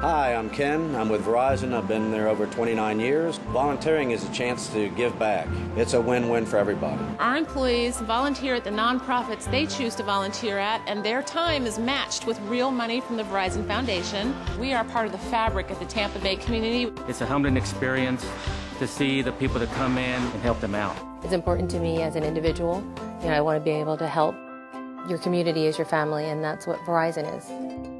Hi, I'm Ken. I'm with Verizon. I've been there over 29 years. Volunteering is a chance to give back. It's a win-win for everybody. Our employees volunteer at the nonprofits they choose to volunteer at, and their time is matched with real money from the Verizon Foundation. We are part of the fabric of the Tampa Bay community. It's a humbling experience to see the people that come in and help them out. It's important to me as an individual. You know, I want to be able to help your community as your family, and that's what Verizon is.